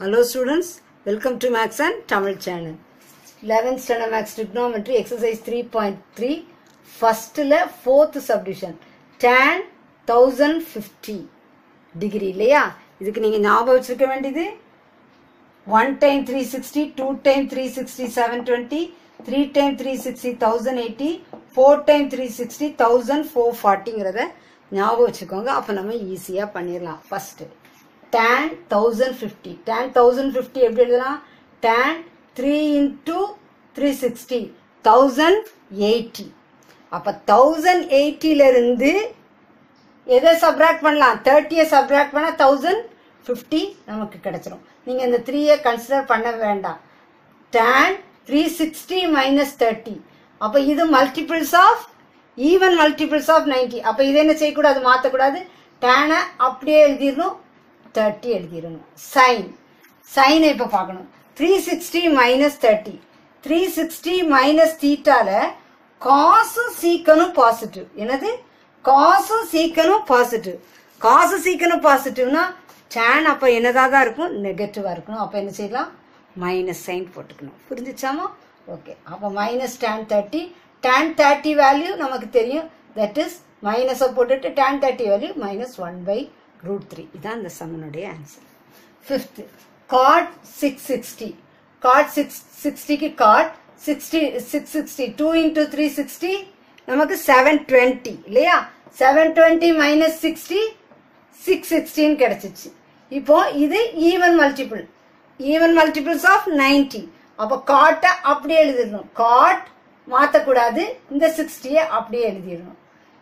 Hello students welcome to maths and Tamil channel eleventh Tamil maths 11th exercise three point three 3.3 fourth fourth subdivision tan 1050 degree இல்லையா? இதுக்கு நீங்கள் ஞாபகம் வச்சுருக்க வேண்டியது one time three sixty two time three sixty seven twenty three time three sixty thousand eighty four time three sixty thousand four ஃபார்ட்டிங்கிறத ஞாபகம் வச்சுக்கோங்க. அப்போ நம்ம ஈஸியாக பண்ணிடலாம் first tan thousand fifty tan thousand fifty எப்படி எழுதலாம் tan three into three sixty thousand eighty அப்போ thousand எயிட்டியிலிருந்து எதை சப்ராக்ட் பண்ணலாம்? தேர்ட்டியை சப்ராக்ட் பண்ணால் தௌசண்ட் ஃபிஃப்டி நமக்கு கிடைச்சிரும். நீங்கள் இந்த த்ரீயை கன்சிடர் பண்ண வேண்டாம். Tan three sixty minus thirty அப்போ இது multiples of even multiples of ninety அப்போ இதை என்ன செய்யக்கூடாது? மாற்றக்கூடாது டேனை அப்படியே எழுதிடணும். தேர்ட்டி எழுதிடணும் சைன் சைனை இப்போ பார்க்கணும். Three sixty minus thirty three sixty minus தீட்டால காசும் சீக்கனும் பாசிட்டிவ் என்னது? காசும் சீக்கனும் பாசிட்டிவ் காசு சீக்கனும் பாசிட்டிவ்னா டேன் அப்போ என்னதாக தான் இருக்கும்? நெகட்டிவாக இருக்கணும். அப்போ என்ன செய்யலாம்? மைனஸ் சைன் போட்டுக்கணும். புரிஞ்சிச்சாமா? ஓகே அப்போ minus tan thirty tan thirty value நமக்கு தெரியும். தட் இஸ் மைனஸை போட்டுட்டு tan thirty value minus one by root three இதான் இந்த சம்மனுடைய answer fifth cot six sixty cot six சிக்ஸ்டிக்கு cot sixty six sixty two into three sixty நமக்கு seven twenty இல்லையா? Seven twenty minus sixty six சிக்ஸ்டின்னு கிடைச்சிச்சு. இப்போ இது even multiple even multiples of ninety அப்போ காட்டை அப்படியே எழுதிடணும். காட் மாற்றக்கூடாது இந்த சிக்ஸ்டியை அப்படியே எழுதிடணும்.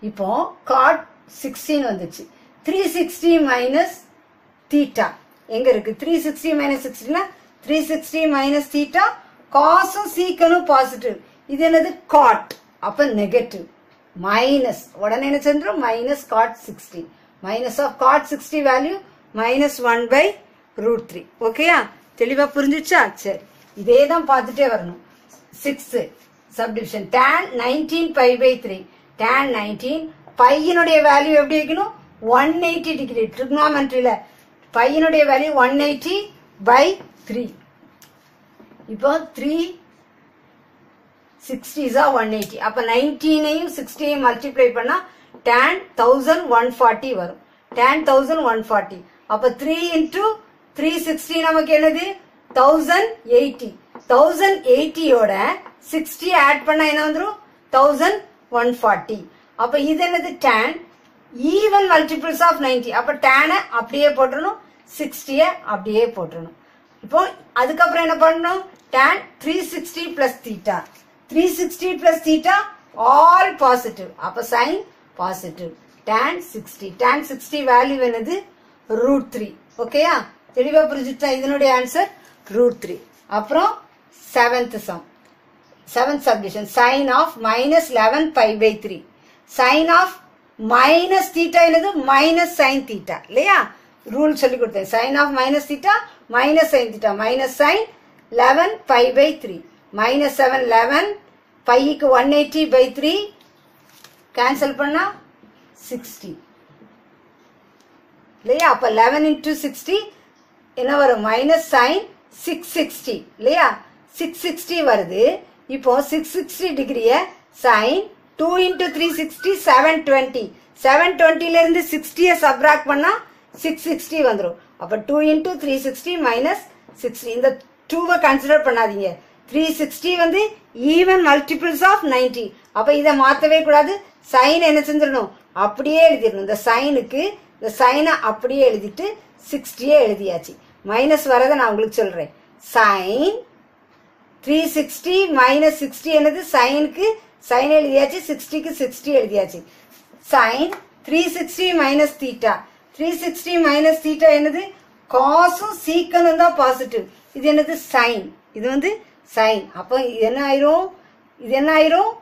இப்போ காட் சிக்ஸ்டின் வந்துச்சு. த்ரீ சிக்ஸ்டி மைனஸ் தீட்டா எங்க இருக்கு? த்ரீ சிக்ஸ்டி மைனஸ் சிக்ஸ்டினா த்ரீ சிக்ஸ்டி மைனஸ் தீட்டா காசும் சீக்கனும் பாசிட்டிவ் இது என்னது? காட் அப்ப நெகட்டிவ் மைனஸ் உடனே என்ன சென்றோம்? Minus cot sixty minus of cot sixty value minus one by root three ஓகேயா தெளிவா புரிஞ்சுச்சா? சரி. இதே தான் பார்த்துட்டே வரணும். Six subdivision tan nineteen pi by three tan nineteen பையனுடைய வேல்யூ எப்படி வைக்கணும்? ஒன் எயிட்டி டிகிரி ட்ரிக்னாமெண்ட்ரியில் பையனுடைய value one eighty by three இப்போ த்ரீ சிக்ஸ்டிஸா ஒன் எயிட்டி அப்போ நைன்டீனையும் சிக்ஸ்டியையும் மல்டிப்ளை பண்ணால் டேன் தௌசண்ட் ஒன் ஃபார்ட்டி வரும். டேன் தௌசண்ட் ஒன் ஃபார்ட்டி அப்போ த்ரீ இன்ட்டு த்ரீ சிக்ஸ்டி நமக்கு என்னது? தௌசண்ட் எயிட்டி தௌசண்ட் எயிட்டியோட சிக்ஸ்டி ஆட் பண்ணால் என்ன வந்துடும் தௌசண்ட் ஒன் ஃபார்ட்டி அப்போ இது என்னது? Tan even multiples of ninety அப்போ டேனை அப்படியே போட்டுடணும் சிக்ஸ்டியை அப்படியே போட்டுடணும் இப்போ அதுக்கப்புறம் என்ன பண்ணணும்? Tan three sixty plus theta three sixty plus theta all positive அப்போ sine positive tan sixty tan sixty value என்னது? ரூட் த்ரீ ஓகேயா தெளிவா புரிஞ்சுட்டா இதனுடைய ஆன்சர் ரூட் த்ரீ அப்புறம் seventh sum seventh subdivision sine of minus eleven pi by three sine of minus theta என்னது? Minus sine theta இல்லையா? Rule சொல்லி கொடுத்தேன். Sine of minus theta minus sine theta minus sine eleven pi by three minus seven eleven bike one eighty by three cancel பண்ணால் sixty இல்லையா? அப்போ eleven into sixty என்ன வரும்? Minus sine six sixty இல்லையா? Six sixty வருது. இப்போ six sixty டிகிரியை sine two into three sixty seven twenty seven டுவெண்ட்டிலேருந்து சிக்ஸ்டியை சப்ராக்ட் பண்ணால் சிக்ஸ் சிக்ஸ்டி வந்துடும் அப்போ two into three sixty minus sixty இந்த டூவை கன்சிடர் பண்ணாதீங்க. த்ரீ சிக்ஸ்டி வந்து ஈவன் மல்டிபிள்ஸ் ஆஃப் நைன்டி அப்போ இதை மாற்றவே கூடாது. சைன் என்ன செஞ்சிடணும்? அப்படியே எழுதிடணும். இந்த சைனுக்கு இந்த சைனை அப்படியே எழுதிட்டு சிக்ஸ்டியே எழுதியாச்சு. மைனஸ் வரதை நான் உங்களுக்கு சொல்கிறேன் sine three sixty minus sixty என்னது? சைனுக்கு சைன் எழுதியாச்சு சிக்ஸ்டிக்கு சிக்ஸ்டி எழுதியாச்சு. Sine three sixty minus theta three sixty minus theta என்னது? காசும் சீக்கனும் தான் பாசிட்டிவ் இது என்னது? சைன் இது வந்து சைன் அப்போ இது என்ன ஆயிரும்? இது என்ன ஆயிரும்?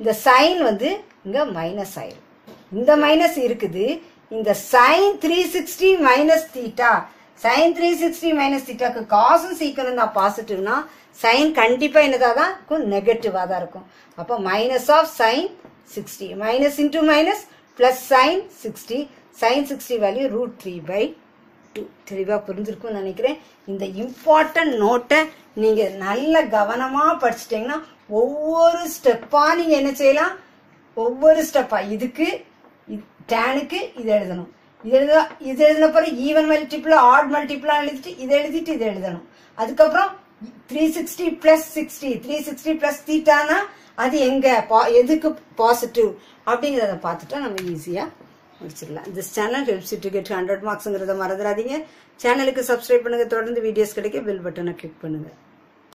இந்த சைன் வந்து இங்கே மைனஸ் ஆயிரும். இந்த மைனஸ் இருக்குது. இந்த sine three sixty minus theta sine three sixty minus தீட்டாக்கு காசும் சீக்கனும் தான் பாசிட்டிவ்னா சைன் கண்டிப்பாக என்னதா தான் இருக்கும் நெகட்டிவாக தான் இருக்கும். அப்போ minus of sine sixty minus into minus plus sine sixty sine sixty value root three by two தெளிவாக புரிஞ்சிருக்கும்னு நினைக்கிறேன். இந்த இம்பார்ட்டன்ட் நோட்டை நீங்கள் நல்ல கவனமாக படிச்சிட்டிங்கன்னா ஒவ்வொரு ஸ்டெப்பாக நீங்கள் என்ன செய்யலாம்? ஒவ்வொரு ஸ்டெப்பாக இதுக்கு டேனுக்கு இது எழுதணும். இது எழுத இது எழுதின ஈவன் மல்டிபிள் ஆட் மல்டிபிளாக எழுதிட்டு இதை எழுதிட்டு இதை எழுதணும். அதுக்கப்புறம் three sixty plus sixty three sixty plus தீட்டானா அது எங்க? பா எதுக்கு பாசிட்டிவ் அப்படிங்கிறத பார்த்துட்டா நம்ம ஈஸியாக முடிச்சிடலாம். இந்த channel helps to get hundred மார்க்ஸுங்கிறத மறந்துடாதீங்க. சேனலுக்கு சப்ஸ்கிரைப் பண்ணுங்க. தொடர்ந்து வீடியோஸ் கிடைக்க பெல் பட்டனை கிளிக் பண்ணுங்க.